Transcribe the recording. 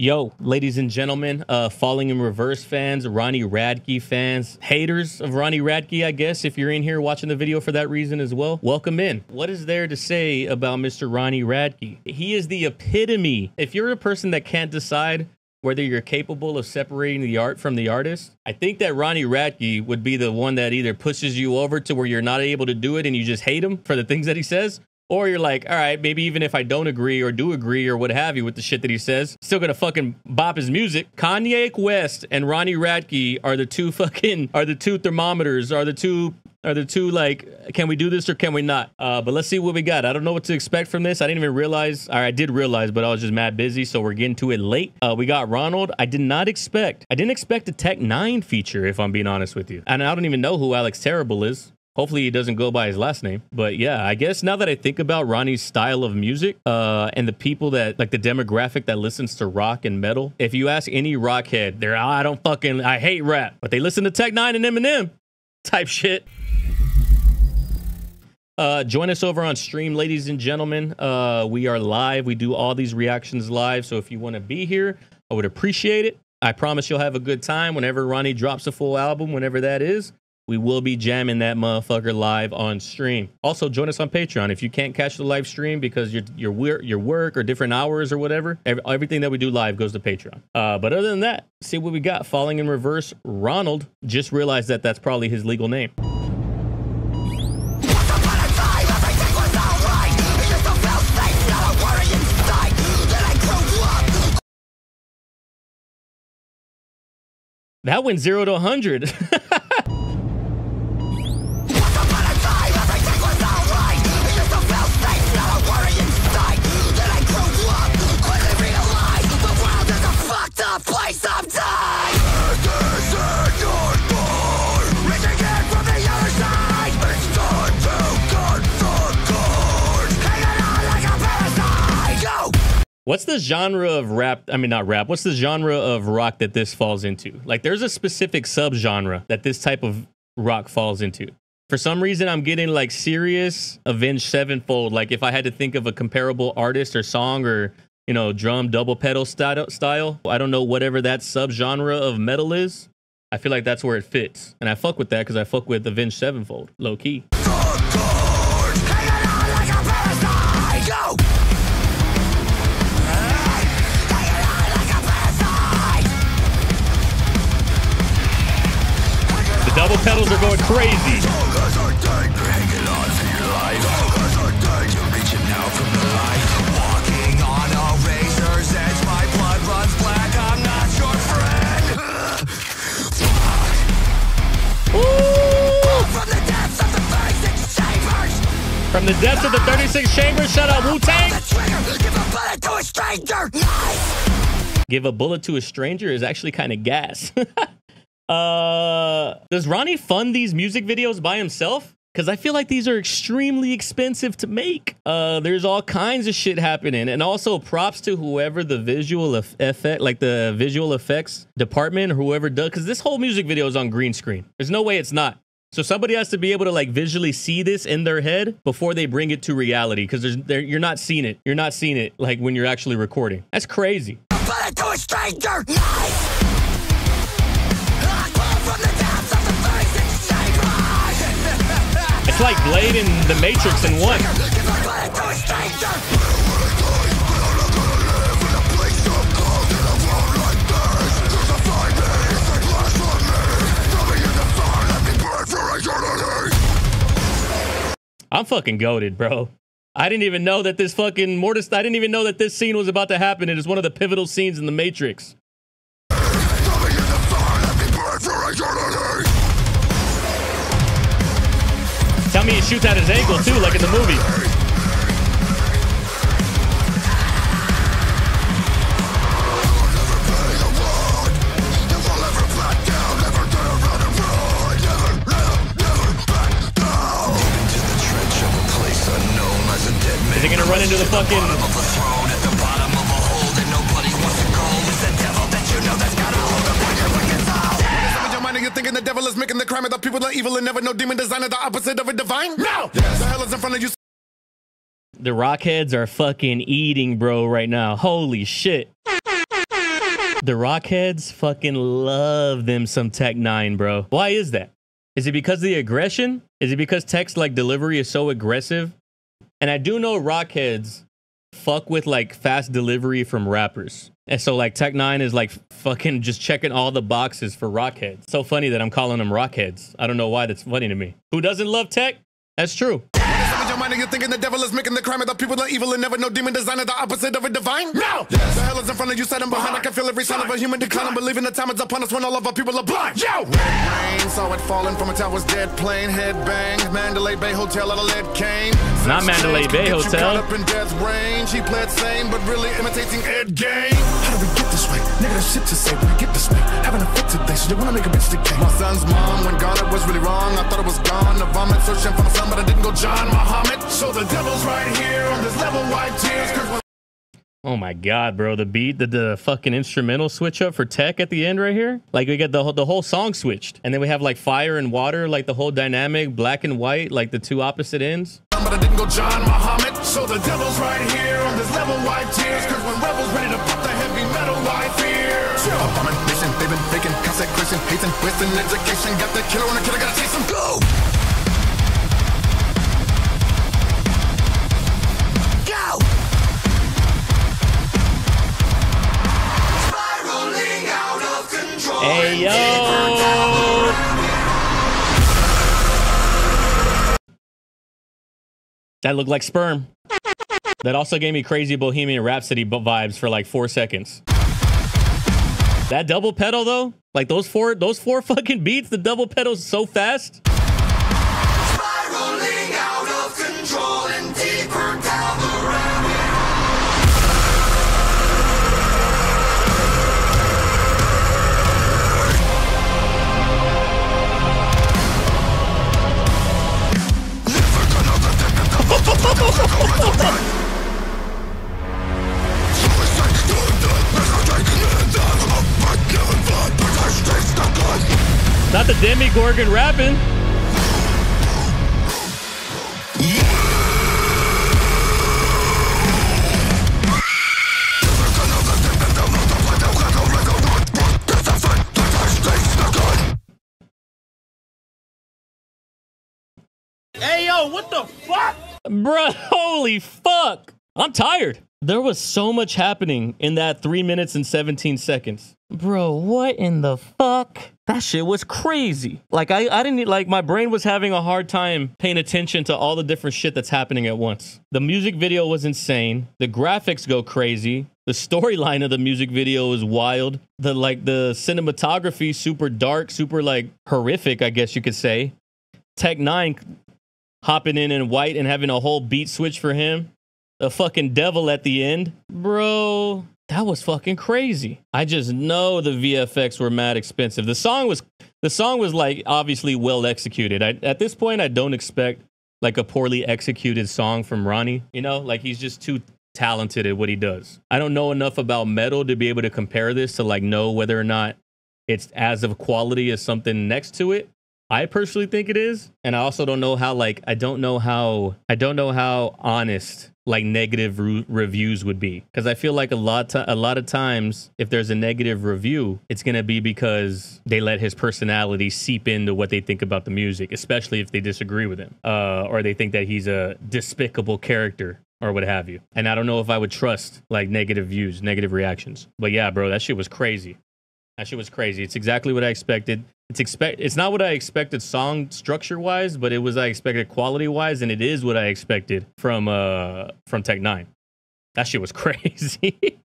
Yo, ladies and gentlemen, uh, Falling in Reverse fans, Ronnie Radke fans, haters of Ronnie Radke, I guess, if you're in here watching the video for that reason as well, welcome in. What is there to say about Mr. Ronnie Radke? He is the epitome. If you're a person that can't decide whether you're capable of separating the art from the artist, I think that Ronnie Radke would be the one that either pushes you over to where you're not able to do it and you just hate him for the things that he says, or you're like, all right, maybe even if I don't agree or do agree or what have you with the shit that he says, still gonna fucking bop his music. Kanye West and Ronnie Radke are the two fucking are the two thermometers, are the two are the two like can we do this or can we not? Uh but let's see what we got. I don't know what to expect from this. I didn't even realize or i did realize but i was just mad busy so we're getting to it late. Uh we got ronald. I did not expect i didn't expect a Tech N9ne feature if i'm being honest with you. And i don't even know who alex terrible is Hopefully he doesn't go by his last name. But yeah, I guess now that I think about Ronnie's style of music, uh, and the people that like the demographic that listens to rock and metal, if you ask any rockhead, they're I don't fucking I hate rap, but they listen to Tech N9ne and Eminem type shit. Uh, join us over on stream, ladies and gentlemen. Uh, we are live. We do all these reactions live. So if you want to be here, I would appreciate it. I promise you'll have a good time whenever Ronnie drops a full album, whenever that is we will be jamming that motherfucker live on stream. Also, join us on Patreon if you can't catch the live stream because your your your work or different hours or whatever. Everything that we do live goes to Patreon. Uh, but other than that, see what we got. Falling in reverse. Ronald just realized that that's probably his legal name. That went zero to 100. What's the genre of rap? I mean, not rap. What's the genre of rock that this falls into? Like, there's a specific subgenre that this type of rock falls into. For some reason, I'm getting like serious Avenged Sevenfold. Like, if I had to think of a comparable artist or song or you know drum double pedal style, I don't know whatever that subgenre of metal is. I feel like that's where it fits, and I fuck with that because I fuck with Avenged Sevenfold, low key. Double pedals are going crazy. From the depths of the 36 chambers, shut up, Wu Tang. Give a bullet to a stranger. Give a bullet to a stranger is actually kind of gas. Uh, does Ronnie fund these music videos by himself? Because I feel like these are extremely expensive to make. Uh, there's all kinds of shit happening, and also props to whoever the visual effect, like the visual effects department, or whoever does. Because this whole music video is on green screen. There's no way it's not. So somebody has to be able to like visually see this in their head before they bring it to reality. Because there's, you're not seeing it. You're not seeing it like when you're actually recording. That's crazy. Like Blade and The Matrix in one. I'm fucking goaded, bro. I didn't even know that this fucking Mortis. I didn't even know that this scene was about to happen. It is one of the pivotal scenes in The Matrix. Me he shoots at his ankle too, like in the movie. People are evil and never know demon design the opposite of a divine? No! Yes. The hell is in front of you. The Rockheads are fucking eating, bro, right now. Holy shit. The Rockheads fucking love them some Tech N9ne, bro. Why is that? Is it because of the aggression? Is it because Tech's like delivery is so aggressive? And I do know Rockheads fuck with like fast delivery from rappers. And so like Tech N9ne is like fucking just checking all the boxes for Rockheads. So funny that I'm calling them Rockheads. I don't know why that's funny to me. Who doesn't love Tech? That's true. your mind and you're thinking the devil is making the crime of the people are evil and never know demon design is the opposite of a divine? No! Yes. The hell is in front of you, set behind. I can feel every sign of a human decline. Believing the time is upon us when all of our people are blind. Yo! Red rain, saw it falling from a tower's dead plane. Head bang, Mandalay Bay Hotel out of lead cane. Not Mandalay Bay Hotel. Up in death range. He played sane, but really imitating Ed. How do we get this way? Nigga, that shit to say, I get this way. Having a fit today, so they wanna make a bitch decay. My son's mom, when God was really wrong. I thought it was gone. The vomit, searching for my son, but I didn't go John Muhammad. So the devil's right here Oh my god, bro! The beat, the, the fucking instrumental switch up for Tech at the end right here. Like we get the whole- the whole song switched, and then we have like fire and water, like the whole dynamic, black and white, like the two opposite ends. but I didn't go John Muhammad. So the devil's right here on this level, wipe tears. Cause when rebels ready to pop the heavy metal, why fear? Abomination, they've been faking consecration, hating, wasting education. Got the killer on the killer, gotta chase him. Go! Go! Hey yo! That looked like sperm. That also gave me crazy Bohemian Rhapsody vibes for like four seconds. That double pedal though, like those four, those four fucking beats, the double pedal's so fast. Not the Demogorgon rapping. Hey yo, what the fuck? Bruh, holy fuck. I'm tired. There was so much happening in that three minutes and 17 seconds. Bro, what in the fuck? That shit was crazy. Like, I, I didn't, like, my brain was having a hard time paying attention to all the different shit that's happening at once. The music video was insane. The graphics go crazy. The storyline of the music video is wild. The, like, the cinematography, super dark, super, like, horrific, I guess you could say. Tech N9ne hopping in in white and having a whole beat switch for him. The fucking devil at the end. Bro, that was fucking crazy. I just know the VFX were mad expensive. The song was the song was like obviously well executed. I, at this point I don't expect like a poorly executed song from Ronnie, you know? Like he's just too talented at what he does. I don't know enough about metal to be able to compare this to like know whether or not it's as of quality as something next to it. I personally think it is, and I also don't know how like I don't know how I don't know how honest like negative re- reviews would be because I feel like a lot a lot of times if there's a negative review, it's gonna be because they let his personality seep into what they think about the music, especially if they disagree with him uh, or they think that he's a despicable character or what have you. And I don't know if I would trust like negative views, negative reactions. But yeah, bro, that shit was crazy. That shit was crazy. It's exactly what I expected. It's expect. It's not what I expected song structure wise, but it was I expected quality wise, and it is what I expected from uh from Tech N9ne. That shit was crazy.